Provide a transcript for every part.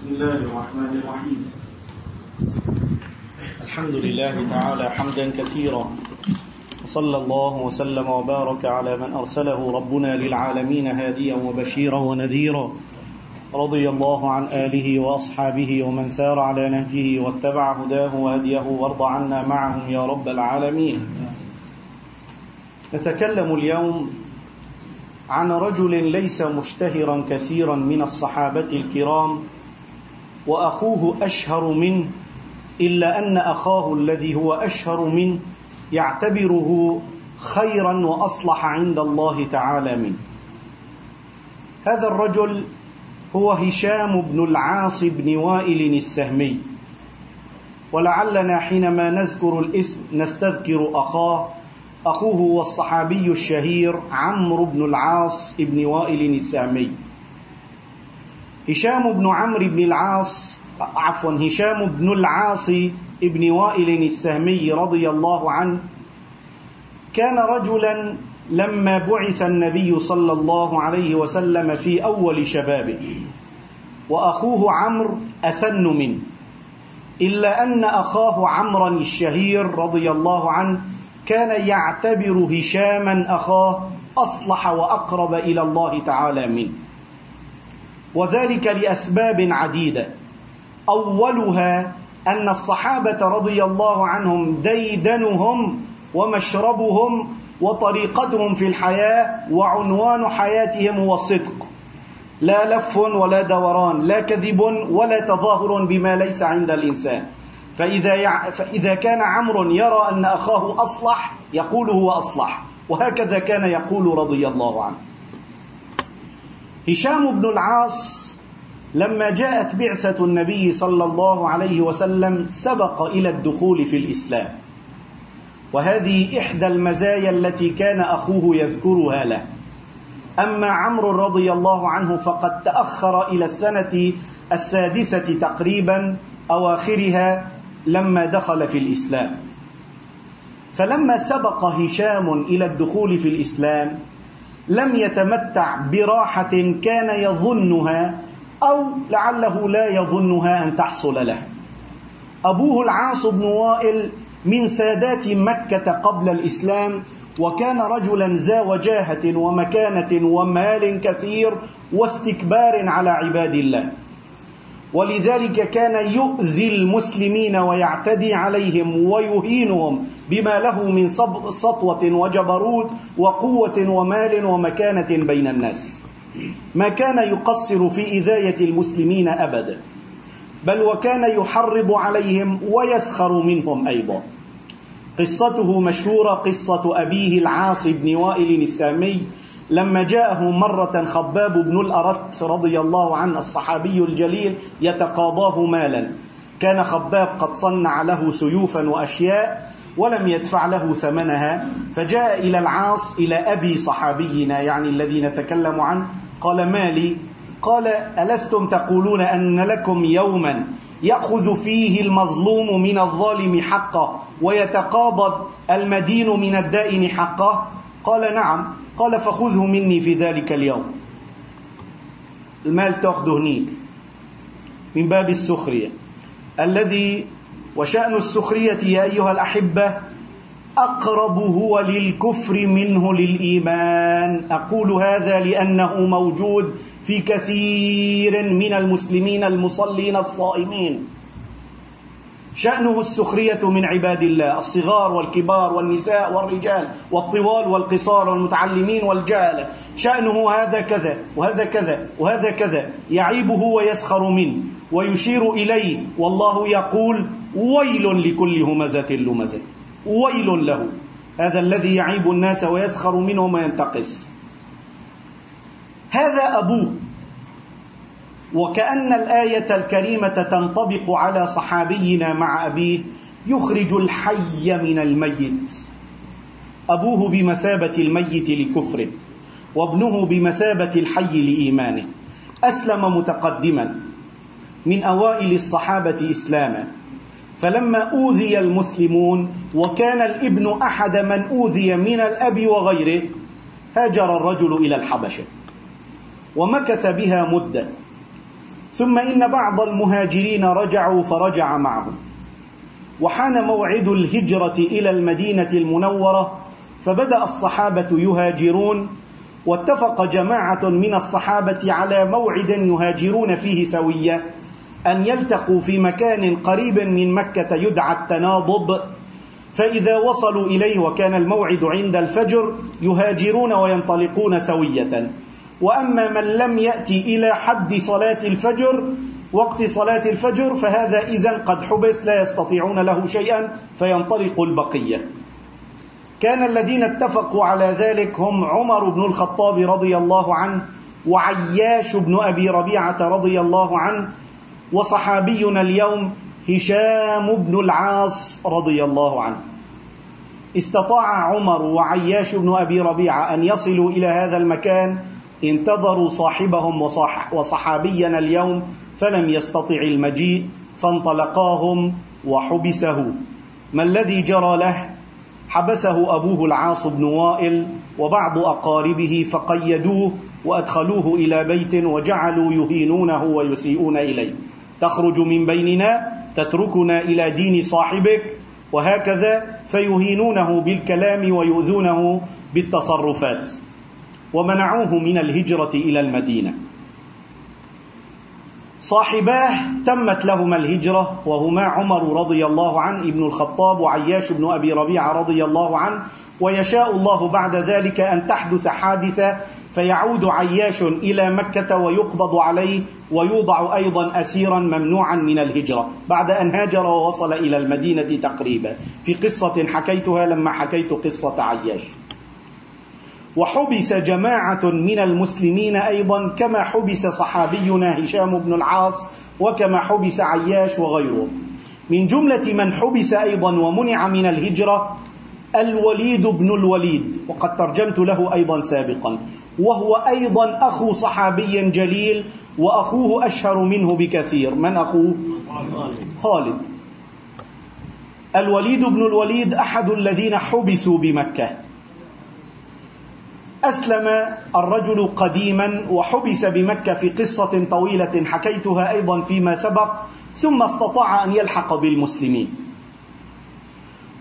بسم الله الرحمن الرحيم. الحمد لله تعالى حمدا كثيرا. وصلى الله وسلم وبارك على من أرسله ربنا للعالمين هاديا وبشيرا ونذيرا. رضي الله عن آله وأصحابه ومن سار على نهجه واتبع هداه وهديه وارض عنا معهم يا رب العالمين. نتكلم اليوم عن رجل ليس مشتهرا كثيرا من الصحابة الكرام وأخوه أشهر منه إلا أن أخاه الذي هو أشهر منه يعتبره خيرا وأصلح عند الله تعالى منه. هذا الرجل هو هشام بن العاص بن وائل السهمي. ولعلنا حينما نذكر الاسم نستذكر أخاه أخوه هو الصحابي الشهير عمرو بن العاص بن وائل السهمي. هشام بن عمرو بن العاص عفوا هشام بن العاص بن وائل السهمي رضي الله عنه كان رجلا لما بعث النبي صلى الله عليه وسلم في أول شبابه وأخوه عمرو أسن منه إلا أن أخاه عمرا الشهير رضي الله عنه كان يعتبر هشاما أخاه أصلح وأقرب إلى الله تعالى منه. وذلك لأسباب عديدة. أولها أن الصحابة رضي الله عنهم ديدنهم ومشربهم وطريقتهم في الحياة وعنوان حياتهم هو الصدق. لا لف ولا دوران لا كذب ولا تظاهر بما ليس عند الإنسان. فإذا, يع... فإذا كان عمرو يرى أن أخاه أصلح يقول هو أصلح. وهكذا كان يقول رضي الله عنه. هشام بن العاص لما جاءت بعثة النبي صلى الله عليه وسلم سبق إلى الدخول في الإسلام. وهذه إحدى المزايا التي كان أخوه يذكرها له. أما عمرو رضي الله عنه فقد تأخر إلى السنة السادسة تقريبا أواخرها لما دخل في الإسلام. فلما سبق هشام إلى الدخول في الإسلام لم يتمتع براحة كان يظنها أو لعله لا يظنها أن تحصل له. أبوه العاص بن وائل من سادات مكة قبل الإسلام وكان رجلا ذا وجاهة ومكانة ومال كثير واستكبار على عباد الله. ولذلك كان يؤذي المسلمين ويعتدي عليهم ويهينهم بما له من سطوة وجبروت وقوة ومال ومكانة بين الناس. ما كان يقصر في إذاية المسلمين أبدا بل وكان يحرض عليهم ويسخر منهم أيضا. قصته مشهورة قصة أبيه العاص بن وائل السامي لما جاءه مرة خباب بن الأرت رضي الله عنه الصحابي الجليل يتقاضاه مالا. كان خباب قد صنع له سيوفا وأشياء ولم يدفع له ثمنها فجاء إلى العاص إلى أبي صحابينا يعني الذي نتكلم عنه. قال مالي قال ألستم تقولون أن لكم يوما يأخذ فيه المظلوم من الظالم حقه ويتقاضى المدين من الدائن حقه؟ قال نعم. قال فخذه مني في ذلك اليوم. المال تأخذه هنيك من باب السخرية. الذي وشأن السخرية يا أيها الأحبة أقرب هو للكفر منه للإيمان. أقول هذا لأنه موجود في كثير من المسلمين المصلين الصائمين. شأنه السخرية من عباد الله الصغار والكبار والنساء والرجال والطوال والقصار والمتعلمين والجهلة شأنه هذا كذا وهذا كذا وهذا كذا يعيبه ويسخر منه ويشير إليه. والله يقول ويل لكل همزة لمزة ويل له. هذا الذي يعيب الناس ويسخر منهم وينتقص هذا أبوه وكأن الآية الكريمة تنطبق على صحابينا مع أبيه يخرج الحي من الميت. أبوه بمثابة الميت لكفره وابنه بمثابة الحي لإيمانه. أسلم متقدما. من أوائل الصحابة إسلاما. فلما أوذي المسلمون وكان الابن أحد من أوذي من الأب وغيره هاجر الرجل إلى الحبشة. ومكث بها مدة. ثم إن بعض المهاجرين رجعوا فرجع معهم. وحان موعد الهجرة إلى المدينة المنورة فبدأ الصحابة يهاجرون واتفق جماعة من الصحابة على موعد يهاجرون فيه سوية أن يلتقوا في مكان قريب من مكة يدعى التناضب. فإذا وصلوا إليه وكان الموعد عند الفجر يهاجرون وينطلقون سوية. وأما من لم يأتي إلى حد صلاة الفجر وقت صلاة الفجر فهذا إذا قد حبس لا يستطيعون له شيئا فينطلق البقية. كان الذين اتفقوا على ذلك هم عمر بن الخطاب رضي الله عنه وعياش بن أبي ربيعة رضي الله عنه وصحابينا اليوم هشام بن العاص رضي الله عنه. استطاع عمر وعياش بن أبي ربيعة أن يصلوا إلى هذا المكان انتظروا صاحبهم وصح وصحابينا اليوم فلم يستطع المجيء فانطلقاهم وحبسه. ما الذي جرى له؟ حبسه أبوه العاص بن وائل وبعض أقاربه فقيدوه وأدخلوه إلى بيت وجعلوا يهينونه ويسيئون إليه. تخرج من بيننا تتركنا إلى دين صاحبك وهكذا فيهينونه بالكلام ويؤذونه بالتصرفات. ومنعوه من الهجرة إلى المدينة. صاحباه تمت لهما الهجرة وهما عمر رضي الله عنه ابن الخطاب وعياش بن أبي ربيعة رضي الله عنه. ويشاء الله بعد ذلك أن تحدث حادثة فيعود عياش إلى مكة ويقبض عليه ويوضع أيضا اسيرا ممنوعا من الهجرة بعد أن هاجر ووصل إلى المدينة تقريبا. في قصة حكيتها لما حكيت قصة عياش. وحبس جماعة من المسلمين أيضا كما حبس صحابينا هشام بن العاص وكما حبس عياش وغيره من جملة من حبس أيضا ومنع من الهجرة الوليد بن الوليد وقد ترجمت له أيضا سابقا وهو أيضا أخو صحابي جليل وأخوه أشهر منه بكثير. من أخوه؟ خالد. الوليد بن الوليد أحد الذين حبسوا بمكة. أسلم الرجل قديما وحبس بمكة في قصة طويلة حكيتها أيضا فيما سبق ثم استطاع أن يلحق بالمسلمين.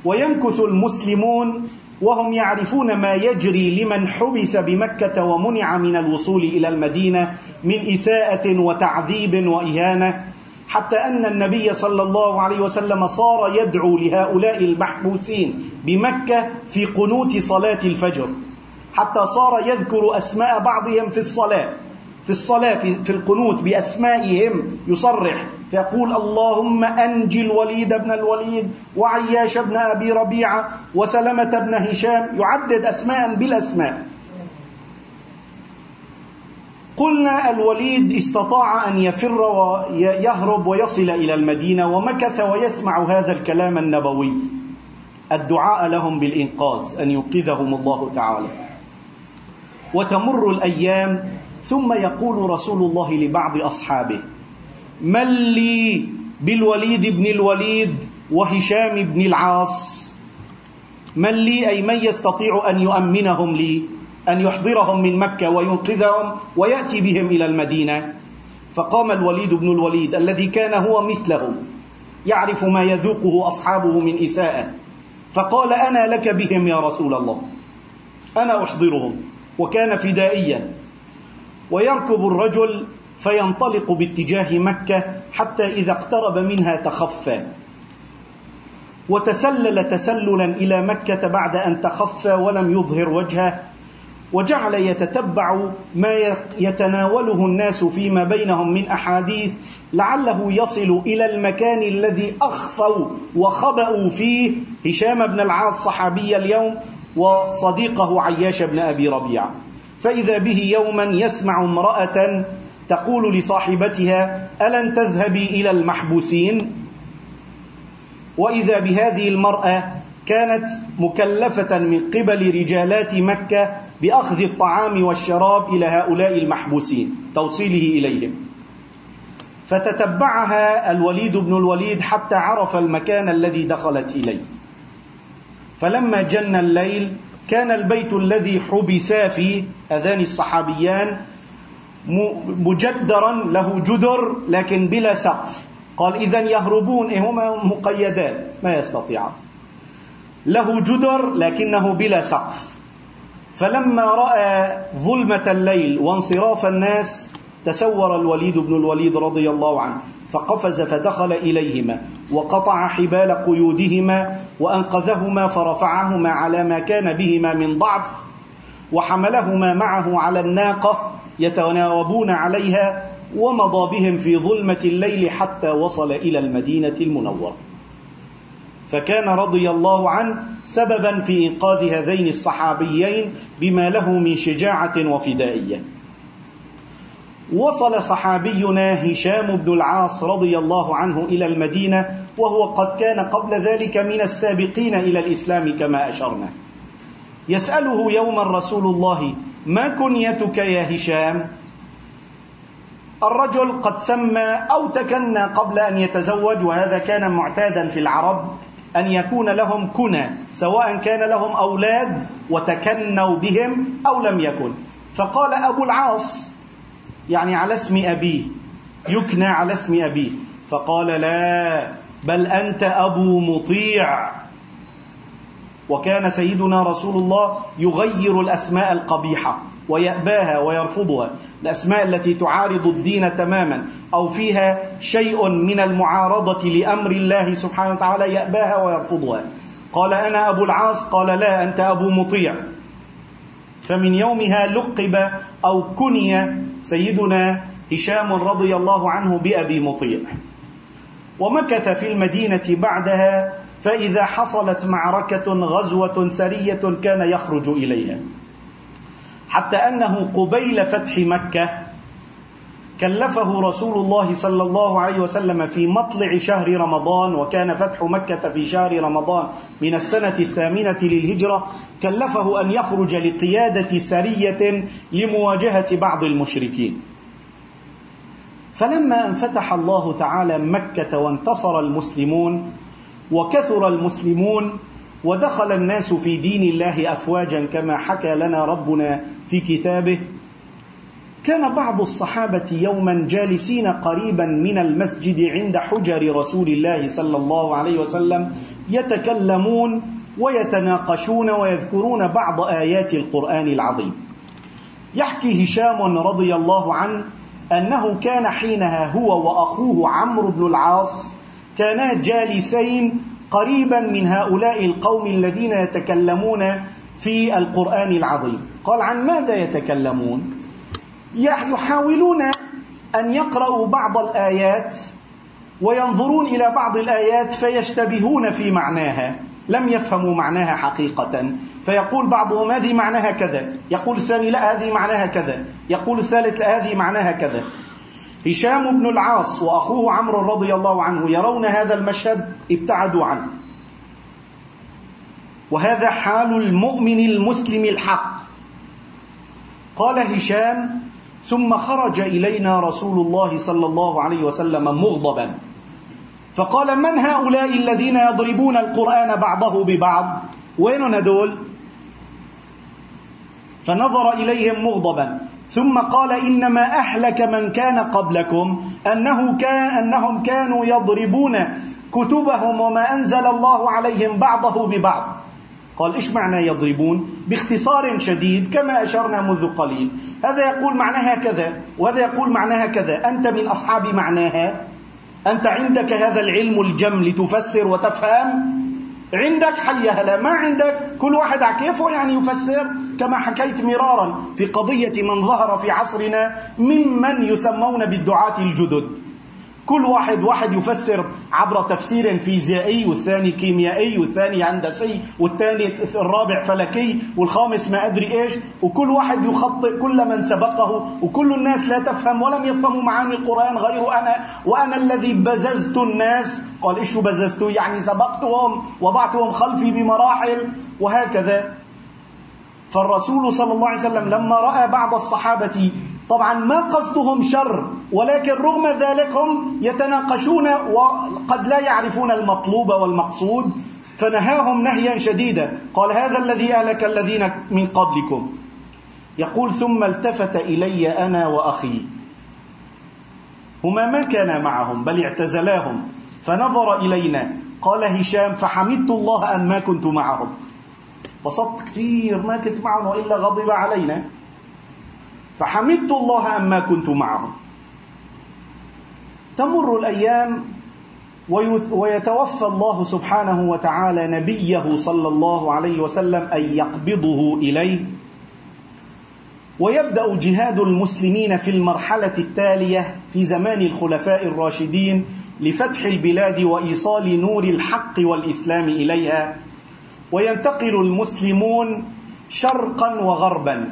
ويمكث المسلمون وهم يعرفون ما يجري لمن حبس بمكة ومنع من الوصول إلى المدينة من إساءة وتعذيب وإهانة حتى أن النبي صلى الله عليه وسلم صار يدعو لهؤلاء المحبوسين بمكة في قنوت صلاة الفجر. حتى صار يذكر أسماء بعضهم في الصلاة. في الصلاة في, في القنوت بأسمائهم يصرح. فيقول اللهم أنجي الوليد بن الوليد وعياش بن أبي ربيعة وسلمة بن هشام. يعدد أسماء بالأسماء. قلنا الوليد استطاع أن يفر ويهرب ويصل إلى المدينة ومكث ويسمع هذا الكلام النبوي. الدعاء لهم بالإنقاذ أن ينقذهم الله تعالى. وتمر الأيام ثم يقول رسول الله لبعض أصحابه من لي بالوليد بن الوليد وهشام بن العاص؟ من لي أي من يستطيع أن يؤمنهم لي أن يحضرهم من مكة وينقذهم ويأتي بهم إلى المدينة؟ فقام الوليد بن الوليد الذي كان هو مثله يعرف ما يذوقه أصحابه من إساءة فقال أنا لك بهم يا رسول الله أنا أحضرهم. وكان فدائيا. ويركب الرجل فينطلق باتجاه مكة حتى إذا اقترب منها تخفى. وتسلل تسللا إلى مكة بعد أن تخفى ولم يظهر وجهه وجعل يتتبع ما يتناوله الناس فيما بينهم من أحاديث لعله يصل إلى المكان الذي أخفوا وخبأوا فيه هشام بن العاص صحابي اليوم وصديقه عياش بن أبي ربيعة. فإذا به يوما يسمع امرأة تقول لصاحبتها ألن تذهبي إلى المحبوسين؟ وإذا بهذه المرأة كانت مكلفة من قبل رجالات مكة بأخذ الطعام والشراب إلى هؤلاء المحبوسين. توصيله إليهم. فتتبعها الوليد بن الوليد حتى عرف المكان الذي دخلت إليه. فلما جن الليل كان البيت الذي حبسا فيه أذان الصحابيان مجدرا له جدر لكن بلا سقف. قال إذا يهربون إيه هما مقيدان ما يستطيعان. له جدر لكنه بلا سقف. فلما رأى ظلمة الليل وانصراف الناس تسور الوليد بن الوليد رضي الله عنه. فقفز فدخل إليهما وقطع حبال قيودهما وأنقذهما فرفعهما على ما كان بهما من ضعف وحملهما معه على الناقة يتناوبون عليها ومضى بهم في ظلمة الليل حتى وصل إلى المدينة المنورة. فكان رضي الله عنه سببا في إنقاذ هذين الصحابيين بما له من شجاعة وفدائية. وصل صحابينا هشام بن العاص رضي الله عنه إلى المدينة وهو قد كان قبل ذلك من السابقين إلى الإسلام كما أشرنا. يسأله يوما رسول الله ما كنيتك يا هشام؟ الرجل قد سمى أو تكنى قبل أن يتزوج وهذا كان معتادا في العرب أن يكون لهم كنى سواء كان لهم أولاد وتكنوا بهم أو لم يكن. فقال أبو العاص يعني على اسم أبيه يكنى على اسم أبيه. فقال لا بل أنت أبو مطيع. وكان سيدنا رسول الله يغير الأسماء القبيحة ويأباها ويرفضها الأسماء التي تعارض الدين تماما أو فيها شيء من المعارضة لأمر الله سبحانه وتعالى يأباها ويرفضها. قال أنا أبو العاص؟ قال لا أنت أبو مطيع. فمن يومها لقب أو كني سيدنا هشام رضي الله عنه بأبي مطيع. ومكث في المدينة بعدها فإذا حصلت معركة غزوة سرية كان يخرج إليها. حتى أنه قبيل فتح مكة كلفه رسول الله صلى الله عليه وسلم في مطلع شهر رمضان وكان فتح مكة في شهر رمضان من السنة الثامنة للهجرة كلفه أن يخرج لقيادة سرية لمواجهة بعض المشركين. فلما انفتح الله تعالى مكة وانتصر المسلمون وكثر المسلمون ودخل الناس في دين الله أفواجا كما حكى لنا ربنا في كتابه كان بعض الصحابة يوما جالسين قريبا من المسجد عند حجر رسول الله صلى الله عليه وسلم يتكلمون ويتناقشون ويذكرون بعض آيات القرآن العظيم. يحكي هشام رضي الله عنه أنه كان حينها هو وأخوه عمرو بن العاص كانا جالسين قريبا من هؤلاء القوم الذين يتكلمون في القرآن العظيم. قال عن ماذا يتكلمون؟ يحاولون أن يقرأوا بعض الآيات وينظرون إلى بعض الآيات فيشتبهون في معناها لم يفهموا معناها حقيقة. فيقول بعضهم هذه معناها كذا يقول الثاني لا هذه معناها كذا يقول الثالث لا هذه معناها كذا. هشام بن العاص وأخوه عمرو رضي الله عنه يرون هذا المشهد ابتعدوا عنه. وهذا حال المؤمن المسلم الحق. قال هشام ثم خرج إلينا رسول الله صلى الله عليه وسلم مغضبا. فقال من هؤلاء الذين يضربون القرآن بعضه ببعض؟ وين هدول فنظر إليهم مغضبا. ثم قال إنما أهلك من كان قبلكم أنه كان أنهم كانوا يضربون كتبهم وما أنزل الله عليهم بعضه ببعض. قال إيش معنى يضربون؟ باختصار شديد كما أشرنا منذ قليل. هذا يقول معناها كذا وهذا يقول معناها كذا. أنت من أصحاب معناها؟ أنت عندك هذا العلم الجم لتفسر وتفهم؟ عندك حي هلا ما عندك؟ كل واحد على كيفه يعني يفسر. كما حكيت مرارا في قضية من ظهر في عصرنا ممن يسمون بالدعاة الجدد. كل واحد واحد يفسر عبر تفسير فيزيائي والثاني كيميائي والثاني هندسي والثاني الرابع فلكي والخامس ما أدري إيش. وكل واحد يخطئ كل من سبقه وكل الناس لا تفهم ولم يفهموا معاني القرآن غير أنا. وأنا الذي بززت الناس. قال إيش بززت؟ يعني سبقتهم وضعتهم خلفي بمراحل وهكذا. فالرسول صلى الله عليه وسلم لما رأى بعض الصحابة طبعا ما قصدهم شر ولكن رغم ذلك هم يتناقشون وقد لا يعرفون المطلوب والمقصود فنهاهم نهيا شديدا. قال هذا الذي أهلك الذين من قبلكم. يقول ثم التفت إلي أنا وأخي. هما ما كان معهم بل اعتزلاهم فنظر إلينا. قال هشام فحمدت الله أن ما كنت معهم. بسطت كثير ما كنت معهم وإلا غضب علينا. فحمدت الله أن ما كنت معهم. تمر الأيام ويتوفى الله سبحانه وتعالى نبيه صلى الله عليه وسلم أن يقبضه إليه. ويبدأ جهاد المسلمين في المرحلة التالية في زمان الخلفاء الراشدين لفتح البلاد وإيصال نور الحق والإسلام إليها. وينتقل المسلمون شرقا وغربا.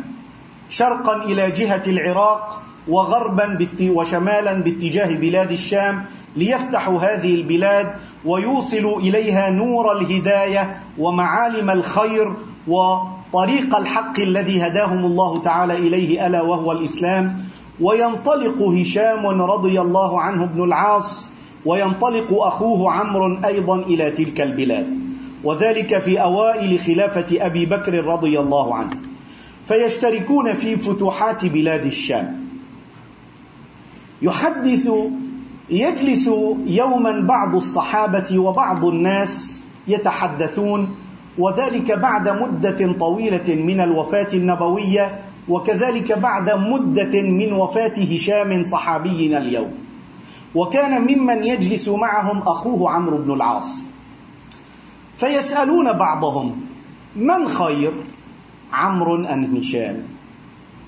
شرقا إلى جهة العراق وغربا وشمالا باتجاه بلاد الشام ليفتحوا هذه البلاد ويوصلوا إليها نور الهداية ومعالم الخير وطريق الحق الذي هداهم الله تعالى إليه ألا وهو الإسلام. وينطلق هشام رضي الله عنه بن العاص وينطلق أخوه عمرو أيضا إلى تلك البلاد. وذلك في أوائل خلافة أبي بكر رضي الله عنه. فيشتركون في فتوحات بلاد الشام. يحدث يجلس يوما بعض الصحابة وبعض الناس يتحدثون وذلك بعد مدة طويلة من الوفاة النبوية وكذلك بعد مدة من وفاة هشام صحابينا اليوم. وكان ممن يجلس معهم أخوه عمرو بن العاص. فيسألون بعضهم من خير؟ عمرو أم هشام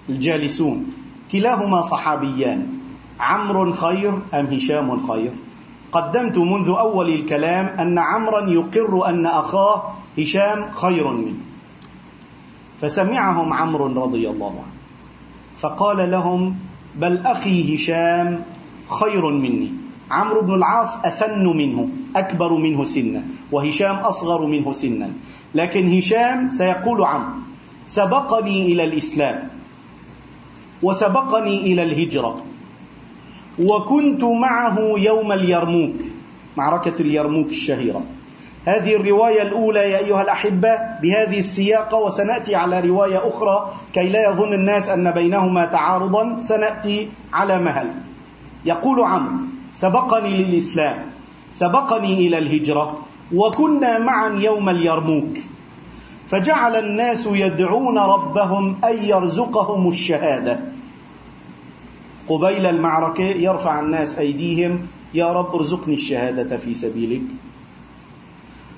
الجالسون. كلاهما صحابيان. عمرو خير أم هشام خير؟ قدمت منذ أول الكلام أن عمرا يقر أن أخاه هشام خير منه. فسمعهم عمرو رضي الله عنه. فقال لهم بل أخي هشام خير مني. عمرو بن العاص أسن منه أكبر منه سنا وهشام أصغر منه سنا. لكن هشام سيقول عمرو سبقني إلى الإسلام. وسبقني إلى الهجرة. وكنت معه يوم اليرموك. معركة اليرموك الشهيرة. هذه الرواية الأولى يا أيها الأحبة بهذه السياقة وسنأتي على رواية أخرى كي لا يظن الناس أن بينهما تعارضا. سنأتي على مهل. يقول عمرو سبقني للإسلام. سبقني إلى الهجرة. وكنا معا يوم اليرموك. فجعل الناس يدعون ربهم أن يرزقهم الشهادة. قبيل المعركة يرفع الناس أيديهم يا رب ارزقني الشهادة في سبيلك.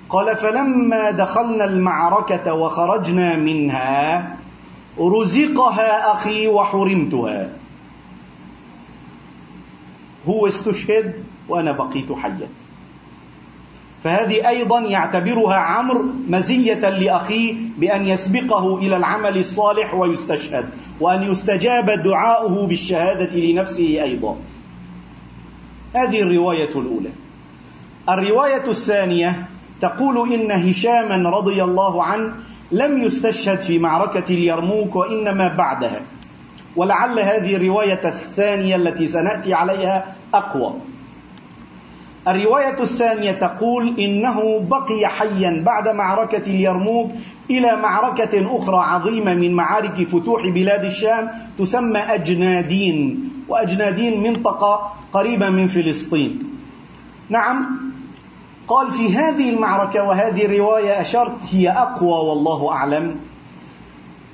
قال فلما دخلنا المعركة وخرجنا منها رزقها أخي وحرمتها. هو استشهد وأنا بقيت حيا. فهذه أيضا يعتبرها عمرو مزية لأخيه بأن يسبقه إلى العمل الصالح ويستشهد وأن يستجاب دعاؤه بالشهادة لنفسه أيضا. هذه الرواية الأولى. الرواية الثانية تقول إن هشاما رضي الله عنه لم يستشهد في معركة اليرموك وإنما بعدها. ولعل هذه الرواية الثانية التي سنأتي عليها أقوى. الرواية الثانية تقول إنه بقي حيا بعد معركة اليرموك إلى معركة أخرى عظيمة من معارك فتوح بلاد الشام تسمى أجنادين وأجنادين منطقة قريبة من فلسطين. نعم قال في هذه المعركة وهذه الرواية أشرت هي أقوى والله أعلم.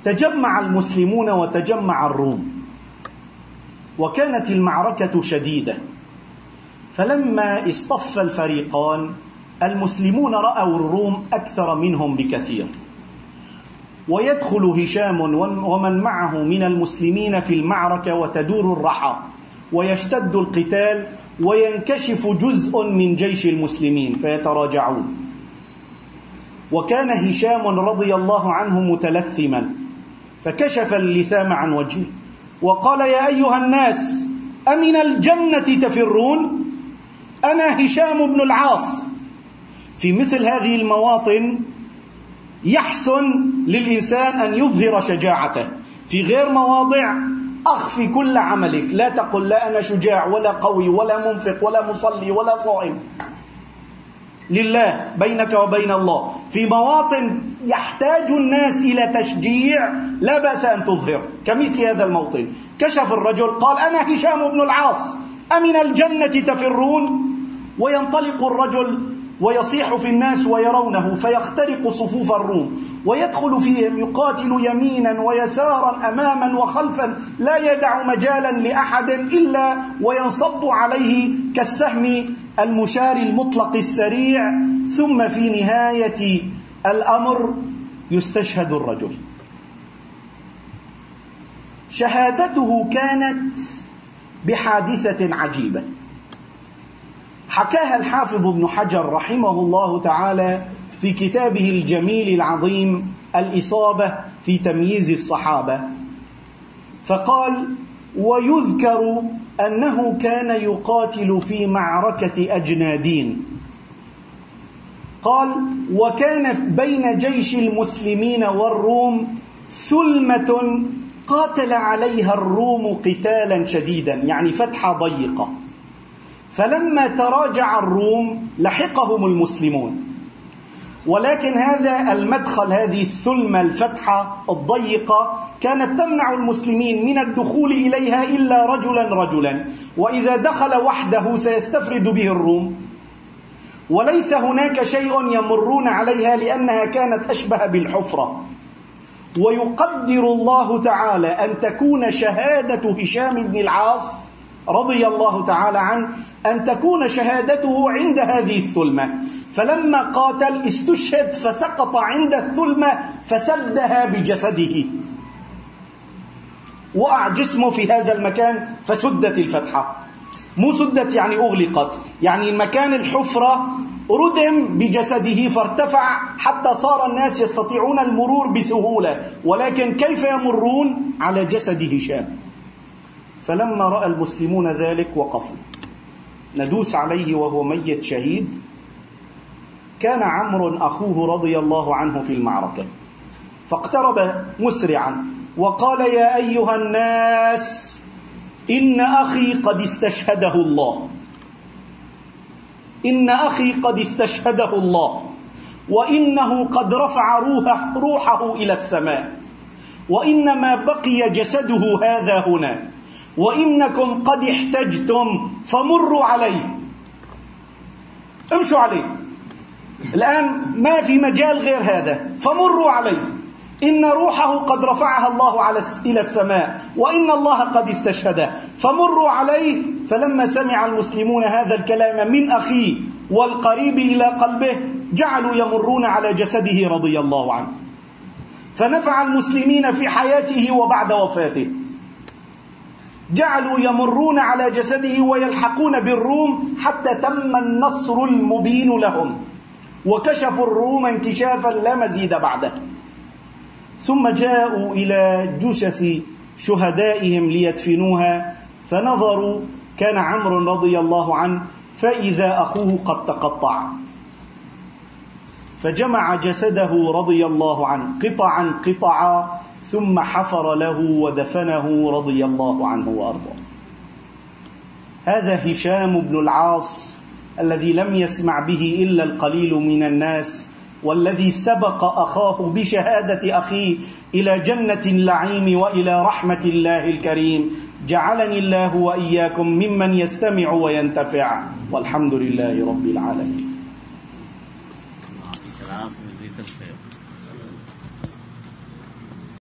تجمع المسلمون وتجمع الروم وكانت المعركة شديدة. فلما اصطف الفريقان المسلمون رأوا الروم أكثر منهم بكثير. ويدخل هشام ومن معه من المسلمين في المعركة وتدور الرحى ويشتد القتال وينكشف جزء من جيش المسلمين فيتراجعون. وكان هشام رضي الله عنه متلثما فكشف اللثام عن وجهه. وقال يا أيها الناس أمن الجنة تفرون؟ أنا هشام بن العاص. في مثل هذه المواطن يحسن للإنسان أن يظهر شجاعته. في غير مواضع أخفي كل عملك. لا تقل لا أنا شجاع ولا قوي ولا منفق ولا مصلي ولا صائم. لله بينك وبين الله. في مواطن يحتاج الناس إلى تشجيع لا بأس أن تظهر. كمثل هذا الموطن. كشف الرجل قال أنا هشام بن العاص. أمن الجنة تفرون؟ وينطلق الرجل ويصيح في الناس ويرونه فيخترق صفوف الروم ويدخل فيهم يقاتل يمينا ويسارا أماما وخلفا لا يدع مجالا لأحد إلا وينصب عليه كالسهم المشار المطلق السريع. ثم في نهاية الأمر يستشهد الرجل. شهادته كانت بحادثة عجيبة. حكاها الحافظ ابن حجر رحمه الله تعالى في كتابه الجميل العظيم الإصابة في تمييز الصحابة. فقال ويذكر أنه كان يقاتل في معركة أجنادين قال وكان بين جيش المسلمين والروم ثلمة قاتل عليها الروم قتالا شديدا يعني فتحة ضيقة. فلما تراجع الروم لحقهم المسلمون. ولكن هذا المدخل هذه الثلمة الفتحة الضيقة كانت تمنع المسلمين من الدخول إليها إلا رجلا رجلا. وإذا دخل وحده سيستفرد به الروم. وليس هناك شيء يمرون عليها لأنها كانت أشبه بالحفرة. ويقدر الله تعالى أن تكون شهادة هشام بن العاص رضي الله تعالى عنه أن تكون شهادته عند هذه الثلمة. فلما قاتل استشهد فسقط عند الثلمة فسدها بجسده. وقع جسمه في هذا المكان فسدت الفتحة. مو سدت يعني أغلقت. يعني المكان الحفرة ردم بجسده فارتفع حتى صار الناس يستطيعون المرور بسهولة. ولكن كيف يمرون؟ على جسد هشام. فلما رأى المسلمون ذلك وقفوا. ندوس عليه وهو ميت شهيد. كان عمرو أخوه رضي الله عنه في المعركة. فاقترب مسرعا وقال يا أيها الناس إن أخي قد استشهده الله. إن أخي قد استشهده الله. وإنه قد رفع روحه, روحه إلى السماء. وإنما بقي جسده هذا هنا. وإنكم قد احتجتم فمروا عليه امشوا عليه الآن ما في مجال غير هذا. فمروا عليه إن روحه قد رفعها الله على إلى السماء وإن الله قد استشهده فمروا عليه. فلما سمع المسلمون هذا الكلام من أخيه والقريب إلى قلبه جعلوا يمرون على جسده رضي الله عنه. فنفع المسلمين في حياته وبعد وفاته. جعلوا يمرون على جسده ويلحقون بالروم حتى تم النصر المبين لهم. وكشفوا الروم انكشافا لا مزيد بعده. ثم جاءوا إلى جثث شهدائهم ليدفنوها. فنظروا كان عمرو رضي الله عنه فإذا أخوه قد تقطع. فجمع جسده رضي الله عنه قطعا قطعا ثم حفر له ودفنه رضي الله عنه وأرضاه. هذا هشام بن العاص الذي لم يسمع به إلا القليل من الناس والذي سبق أخاه بشهادة أخيه إلى جنة اللعيم وإلى رحمة الله الكريم. جعلني الله وإياكم ممن يستمع وينتفع. والحمد لله رب العالمين.